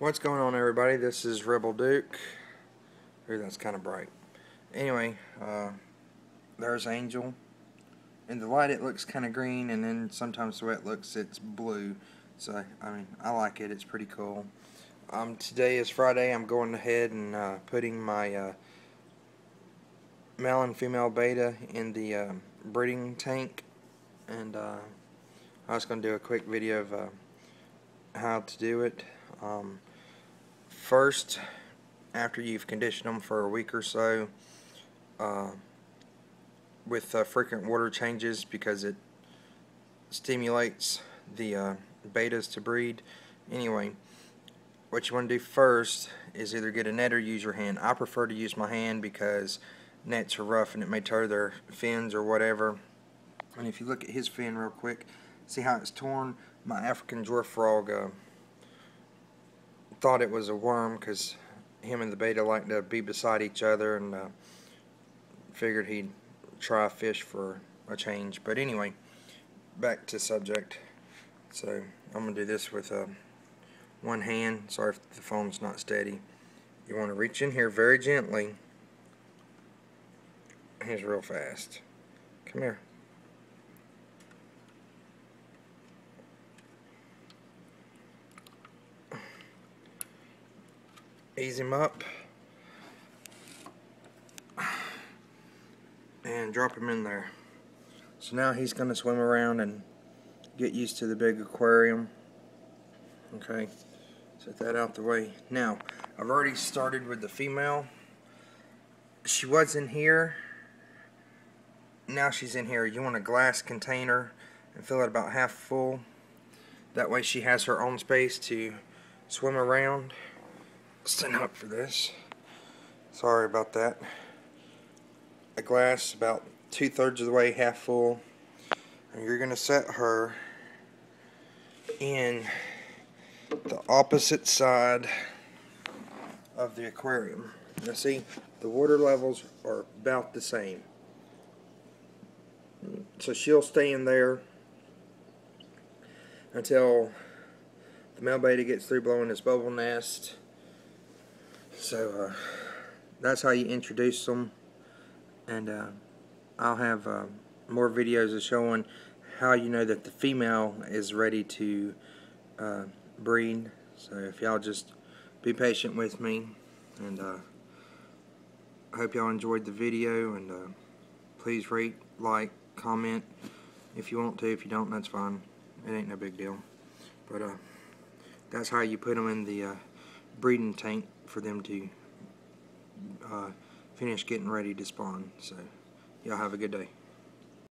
What's going on everybody? This is Rebel Duke. Ooh, that's kind of bright. Anyway, uh, there's Angel. In the light it looks kind of green and then sometimes the way it looks it's blue. So, I mean, I like it. It's pretty cool. Um, today is Friday. I'm going ahead and uh, putting my uh, male and female betta in the uh, breeding tank. And uh, I was going to do a quick video of uh, how to do it. Um, first, after you've conditioned them for a week or so, uh, with uh, frequent water changes because it stimulates the uh, bettas to breed. Anyway, what you want to do first is either get a net or use your hand. I prefer to use my hand because nets are rough and it may tear their fins or whatever. And if you look at his fin real quick, see how it's torn? My African dwarf frog uh, thought it was a worm because him and the betta like to be beside each other and uh, figured he'd try fish for a change. But anyway, back to subject. So I'm going to do this with uh, one hand. Sorry if the phone's not steady. You want to reach in here very gently. Here's real fast. Come here. Ease him up. And drop him in there. So now he's going to swim around and get used to the big aquarium. Okay, set that out the way. Now, I've already started with the female. She was in here. Now she's in here. You want a glass container and fill it about half full. That way she has her own space to swim around. Stand up for this. Sorry about that. A glass about two-thirds of the way, half full. And you're going to set her in the opposite side of the aquarium. Now see, the water levels are about the same. So she'll stay in there until the male betta gets through blowing his bubble nest. So uh, that's how you introduce them. And uh, I'll have uh, more videos of showing how you know that the female is ready to uh, breed. So if y'all just be patient with me and uh, I hope y'all enjoyed the video and uh, please rate, like, comment if you want to. If you don't, that's fine. It ain't no big deal. But uh, that's how you put them in the uh, breeding tank for them to uh, finish getting ready to spawn. So y'all have a good day.